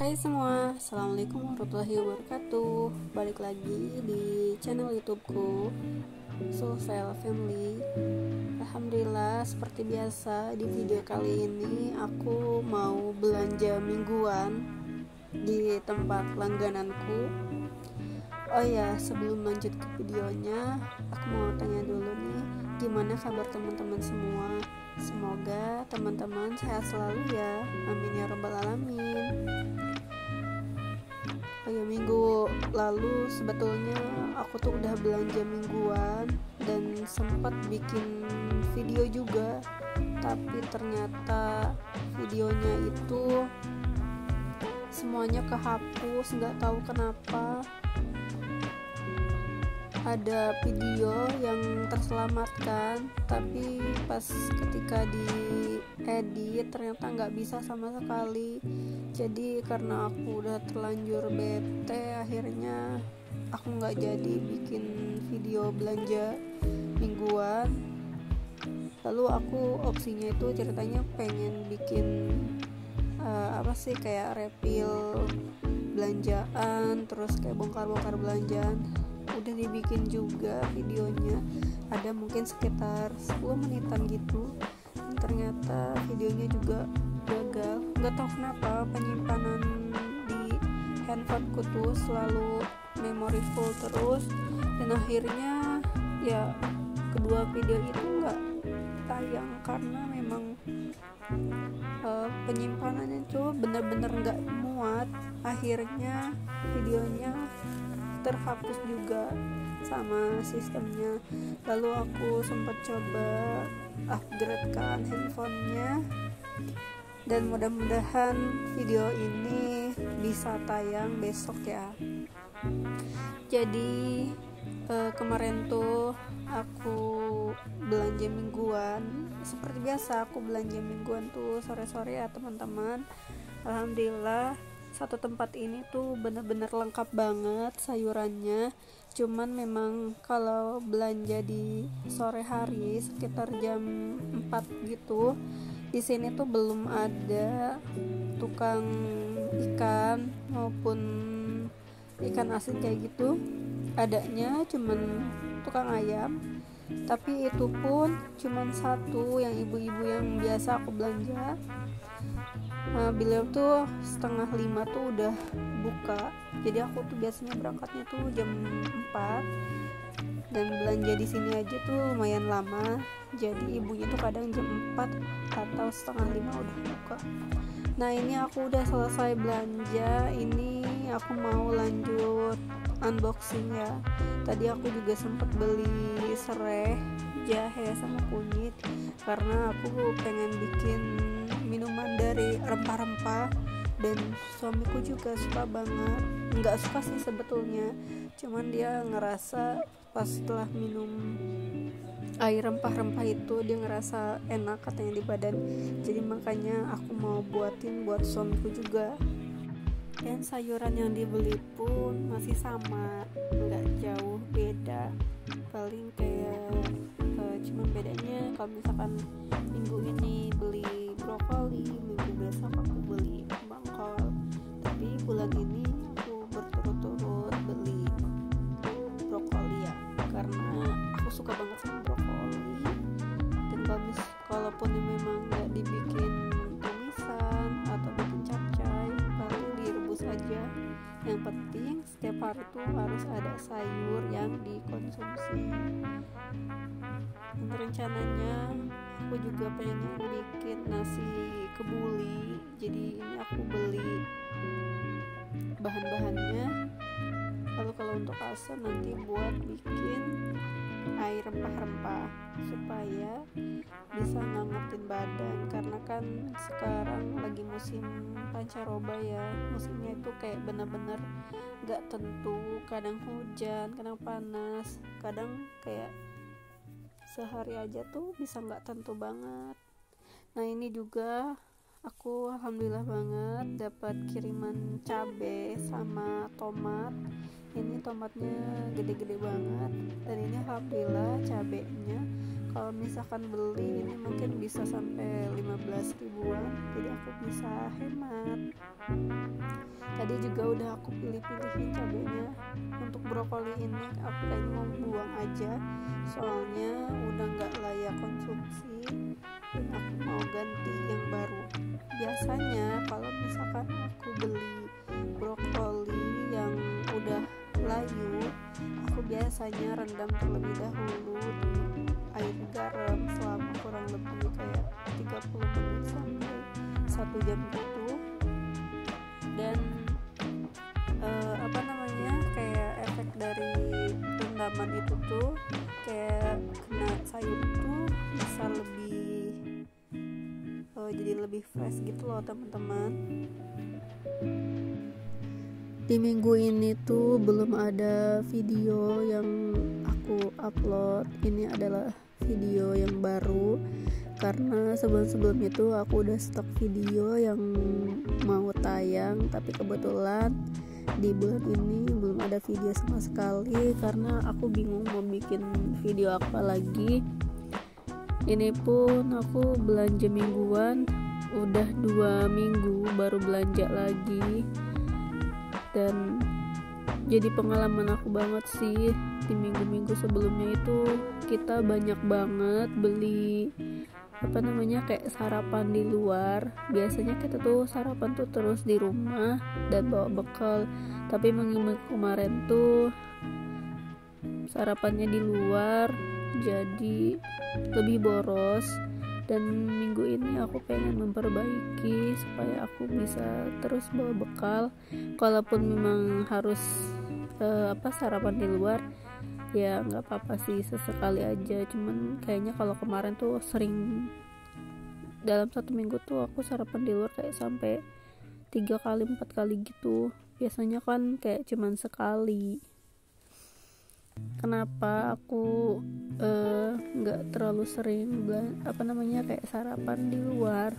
Hai semua, Assalamualaikum warahmatullahi wabarakatuh. Balik lagi di channel youtubeku Soulfel Family. Alhamdulillah seperti biasa di video kali ini Aku mau belanja mingguan Di tempat langgananku. Oh ya, sebelum lanjut ke videonya Aku mau tanya dulu nih Gimana kabar teman-teman semua? Semoga teman-teman sehat selalu ya. Amin lalu sebetulnya aku tuh udah belanja mingguan Dan sempat bikin video juga. Tapi ternyata videonya itu Semuanya kehapus nggak tahu kenapa ada video yang terselamatkan tapi pas ketika di edit ternyata nggak bisa sama sekali. Jadi karena aku udah terlanjur bete akhirnya aku nggak jadi bikin video belanja mingguan. Lalu aku opsinya itu ceritanya pengen bikin uh, apa sih kayak refill belanjaan terus kayak bongkar-bongkar belanjaan udah dibikin juga videonya. Ada mungkin sekitar 10 menitan gitu. Ternyata videonya juga gagal. Nggak tahu kenapa penyimpanan di handphoneku tuh selalu memori full terus. Dan akhirnya ya kedua video itu nggak tayang karena memang uh, penyimpanannya tuh bener-bener nggak muat. Akhirnya videonya terhapus juga sama sistemnya. Lalu aku sempat coba upgrade kan handphonenya. Dan mudah-mudahan video ini bisa tayang besok ya. Jadi eh, kemarin tuh aku belanja mingguan. Seperti biasa aku belanja mingguan tuh sore-sore ya teman-teman. Alhamdulillah satu tempat ini tuh bener-bener lengkap banget sayurannya. Cuman memang kalau belanja di sore hari sekitar jam 4 gitu di sini tuh belum ada tukang ikan maupun ikan asin kayak gitu. Adanya cuman tukang ayam. Tapi itu pun cuman satu yang ibu-ibu yang biasa aku belanja nah, beliau tuh setengah lima tuh udah buka. Jadi aku tuh biasanya berangkatnya tuh jam 4 dan belanja di sini aja tuh lumayan lama. Jadi ibunya tuh kadang jam 4 atau setengah lima udah buka. Nah ini aku udah selesai belanja. Ini aku mau lanjut unboxing ya. Tadi aku juga sempat beli serai jahe sama kunyit. Karena aku pengen bikin minuman dari rempah-rempah. Dan suamiku juga suka banget. Nggak suka sih sebetulnya. Cuman dia ngerasa pas setelah minum air rempah-rempah itu dia ngerasa enak katanya di badan. Jadi makanya aku mau buatin buat suamiku juga. Dan sayuran yang dibeli pun masih sama. Nggak jauh beda. Paling kayak uh, cuman bedanya kalau misalkan minggu ini beli brokoli minggu besok aku beli bangkol tapi bulan ini aku berturut-turut beli brokoli ya karena aku suka banget sama brokoli dan kalau kalaupun memang nggak dibikin yang penting setiap hari tuh harus ada sayur yang dikonsumsi. Dan rencananya aku juga pengen bikin nasi kebuli. Jadi ini aku beli bahan-bahannya. Lalu kalau untuk asam nanti buat bikin air rempah-rempah supaya bisa ngangetin badan. Karena kan sekarang lagi musim pancaroba ya musimnya itu kayak bener-bener gak tentu. Kadang hujan kadang panas kadang kayak sehari aja tuh bisa nggak tentu banget. Nah ini juga aku alhamdulillah banget dapat kiriman cabe sama tomat ini tomatnya gede-gede banget. Dan ini alhamdulillah cabenya kalau misalkan beli ini mungkin bisa sampai 15 ribuan. Jadi aku bisa hemat. Tadi juga udah aku pilih-pilihin cabenya. Untuk brokoli ini aku kayaknya mau buang aja. Soalnya udah nggak layak konsumsi. Dan aku mau ganti yang baru. Biasanya kalau misalkan aku beli brokoli biasanya rendam terlebih dahulu di air garam selama kurang lebih kayak 30 menit sampai satu jam gitu. Dan uh, apa namanya kayak efek dari rendaman itu tuh kayak kena sayur itu bisa lebih uh, jadi lebih fresh gitu loh teman-teman di minggu ini tuh belum ada video yang aku upload. Ini adalah video yang baru karena sebelum-sebelum itu aku udah stok video yang mau tayang tapi kebetulan di bulan ini belum ada video sama sekali karena aku bingung mau bikin video apa lagi. Ini pun aku belanja mingguan udah dua minggu baru belanja lagi dan jadi pengalaman aku banget sih di minggu-minggu sebelumnya itu. Kita banyak banget beli apa namanya kayak sarapan di luar. Biasanya kita tuh sarapan tuh terus di rumah dan bawa bekal. Tapi minggu kemarin tuh sarapannya di luar jadi lebih boros dan minggu ini aku pengen memperbaiki supaya aku bisa terus bawa bekal. Kalaupun memang harus uh, apa sarapan di luar ya nggak apa-apa sih sesekali aja. Cuman kayaknya kalau kemarin tuh sering dalam satu minggu tuh aku sarapan di luar kayak sampai tiga kali empat kali gitu. Biasanya kan kayak cuman sekali kenapa aku eh, nggak uh, terlalu sering apa namanya kayak sarapan di luar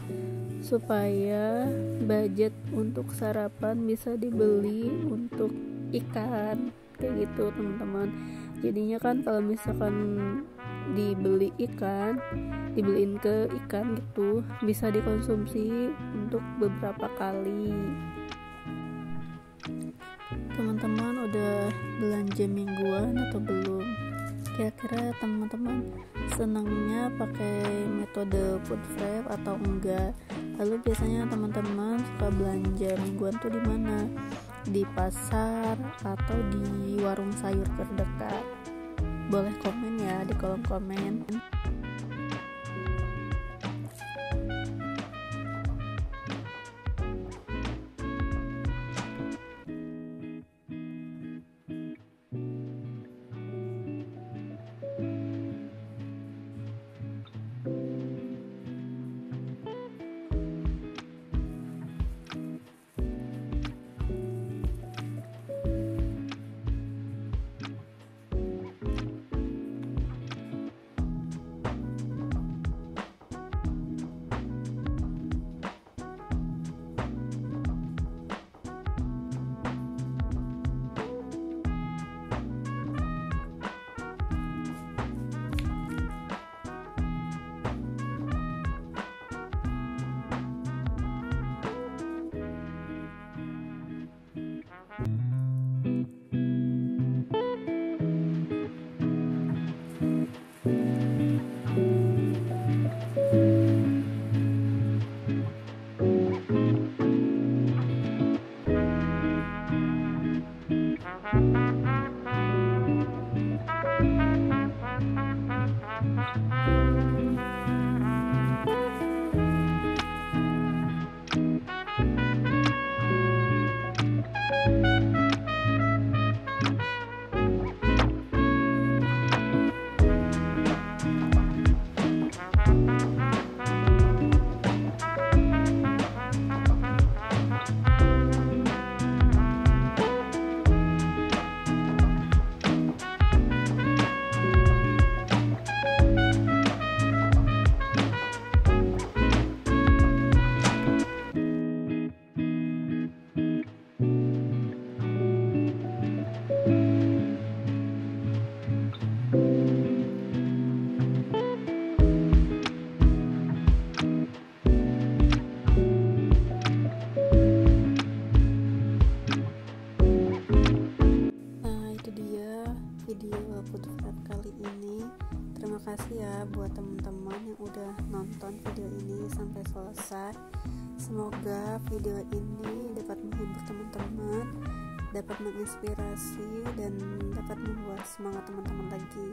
supaya budget untuk sarapan bisa dibeli untuk ikan kayak gitu teman-teman. Jadinya kan kalau misalkan dibeli ikan dibeliin ke ikan gitu bisa dikonsumsi untuk beberapa kali. Teman-teman udah belanja mingguan atau belum? Kira-kira teman-teman senangnya pakai metode food prep atau enggak? Lalu biasanya teman-teman suka belanja mingguan tuh di mana? Di pasar atau di warung sayur terdekat? Boleh komen ya di kolom komen menginspirasi dan dapat membuat semangat teman-teman lagi.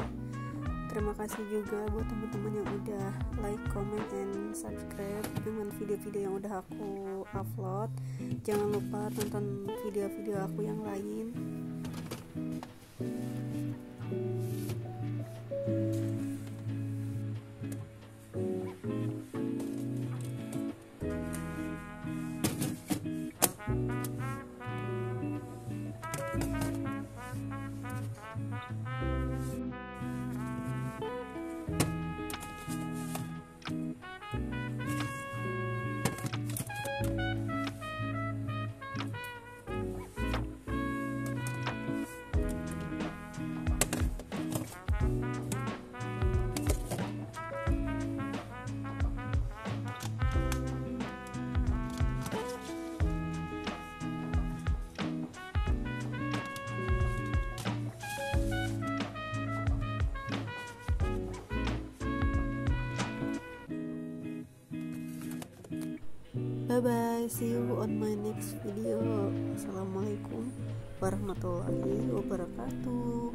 Terima kasih juga buat teman-teman yang udah like, comment, and subscribe dengan video-video yang udah aku upload. Jangan lupa tonton video-video aku yang lain bye bye see you on my next video. Assalamualaikum warahmatullahi wabarakatuh